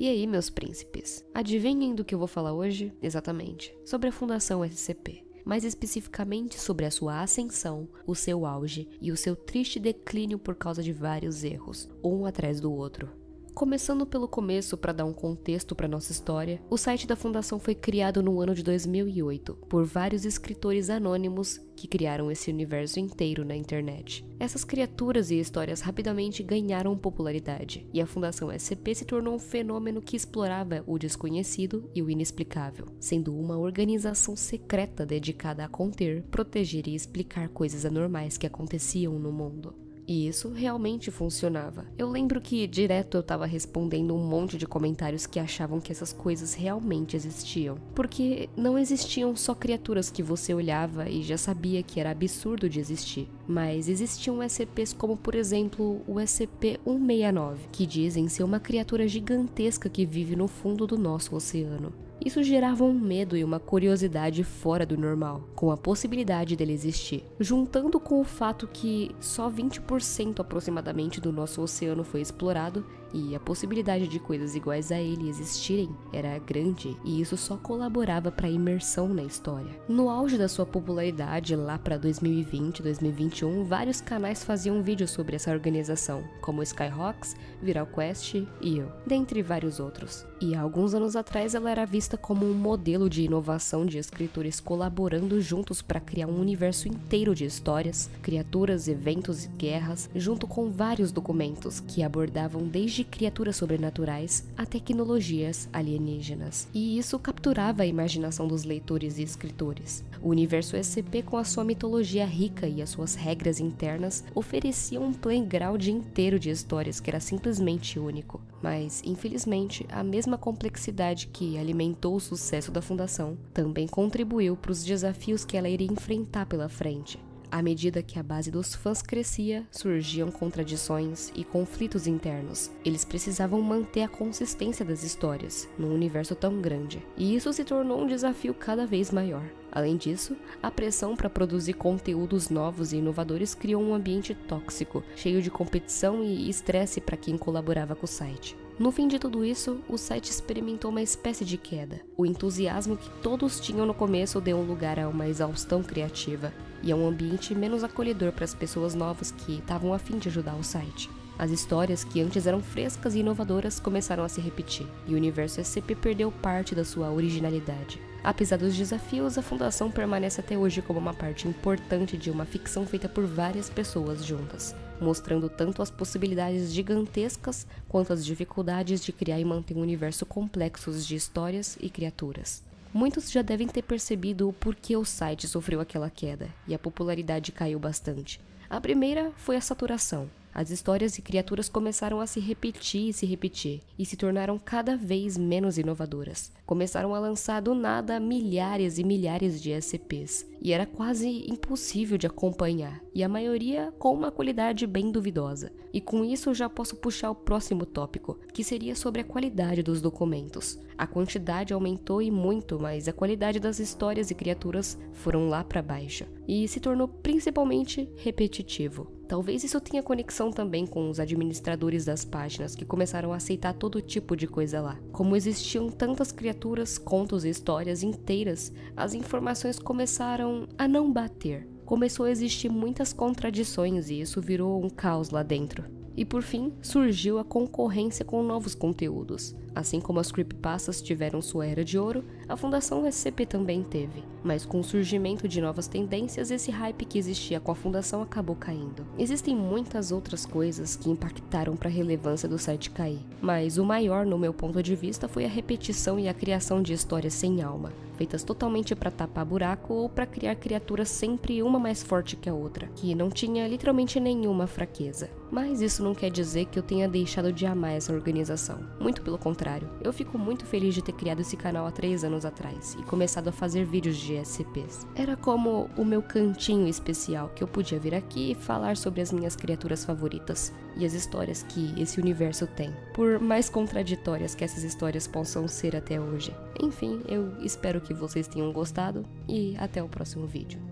E aí, meus príncipes? Adivinhem do que eu vou falar hoje? Exatamente, sobre a Fundação SCP. Mais especificamente sobre a sua ascensão, o seu auge e o seu triste declínio por causa de vários erros, um atrás do outro. Começando pelo começo para dar um contexto para nossa história, o site da fundação foi criado no ano de 2008 por vários escritores anônimos que criaram esse universo inteiro na internet. Essas criaturas e histórias rapidamente ganharam popularidade, e a Fundação SCP se tornou um fenômeno que explorava o desconhecido e o inexplicável, sendo uma organização secreta dedicada a conter, proteger e explicar coisas anormais que aconteciam no mundo. E isso realmente funcionava. Eu lembro que direto eu tava respondendo um monte de comentários que achavam que essas coisas realmente existiam. Porque não existiam só criaturas que você olhava e já sabia que era absurdo de existir. Mas existiam SCPs como, por exemplo, o SCP-169, que dizem ser uma criatura gigantesca que vive no fundo do nosso oceano. Isso gerava um medo e uma curiosidade fora do normal, com a possibilidade dele existir. Juntando com o fato que só 20% aproximadamente do nosso oceano foi explorado e a possibilidade de coisas iguais a ele existirem era grande, e isso só colaborava para a imersão na história. No auge da sua popularidade, lá para 2020, 2021, vários canais faziam vídeos sobre essa organização, como Skyhawks, Viral Quest e eu, dentre vários outros. E há alguns anos atrás ela era vista como um modelo de inovação de escritores colaborando juntos para criar um universo inteiro de histórias, criaturas, eventos e guerras, junto com vários documentos que abordavam desde criaturas sobrenaturais a tecnologias alienígenas. E isso capturava a imaginação dos leitores e escritores. O universo SCP, com a sua mitologia rica e as suas regras internas, oferecia um playground inteiro de histórias que era simplesmente único. Mas, infelizmente, a mesma complexidade que alimentou o sucesso da fundação também contribuiu para os desafios que ela iria enfrentar pela frente. À medida que a base dos fãs crescia, surgiam contradições e conflitos internos. Eles precisavam manter a consistência das histórias num universo tão grande, e isso se tornou um desafio cada vez maior. Além disso, a pressão para produzir conteúdos novos e inovadores criou um ambiente tóxico, cheio de competição e estresse para quem colaborava com o site. No fim de tudo isso, o site experimentou uma espécie de queda. O entusiasmo que todos tinham no começo deu lugar a uma exaustão criativa e a um ambiente menos acolhedor para as pessoas novas que estavam a fim de ajudar o site. As histórias que antes eram frescas e inovadoras começaram a se repetir, e o universo SCP perdeu parte da sua originalidade. Apesar dos desafios, a Fundação permanece até hoje como uma parte importante de uma ficção feita por várias pessoas juntas, mostrando tanto as possibilidades gigantescas quanto as dificuldades de criar e manter um universo complexo de histórias e criaturas. Muitos já devem ter percebido o porquê o site sofreu aquela queda e a popularidade caiu bastante. A primeira foi a saturação. As histórias e criaturas começaram a se repetir e se repetir, e se tornaram cada vez menos inovadoras. Começaram a lançar do nada milhares e milhares de SCPs, e era quase impossível de acompanhar, e a maioria com uma qualidade bem duvidosa. E com isso já posso puxar o próximo tópico, que seria sobre a qualidade dos documentos. A quantidade aumentou e muito, mas a qualidade das histórias e criaturas foram lá para baixo, e se tornou principalmente repetitivo. Talvez isso tenha conexão também com os administradores das páginas que começaram a aceitar todo tipo de coisa lá. Como existiam tantas criaturas, contos e histórias inteiras, as informações começaram a não bater. Começou a existir muitas contradições e isso virou um caos lá dentro. E por fim, surgiu a concorrência com novos conteúdos. Assim como as creepypastas tiveram sua era de ouro, a Fundação SCP também teve. Mas com o surgimento de novas tendências, esse hype que existia com a Fundação acabou caindo. Existem muitas outras coisas que impactaram para a relevância do site cair, mas o maior, no meu ponto de vista, foi a repetição e a criação de histórias sem alma, feitas totalmente para tapar buraco ou para criar criaturas sempre uma mais forte que a outra, que não tinha literalmente nenhuma fraqueza. Mas isso não quer dizer que eu tenha deixado de amar essa organização. Muito pelo contrário, eu fico muito feliz de ter criado esse canal há três anos atrás e começado a fazer vídeos de SCPs. Era como o meu cantinho especial que eu podia vir aqui e falar sobre as minhas criaturas favoritas e as histórias que esse universo tem, por mais contraditórias que essas histórias possam ser até hoje. Enfim, eu espero que vocês tenham gostado e até o próximo vídeo.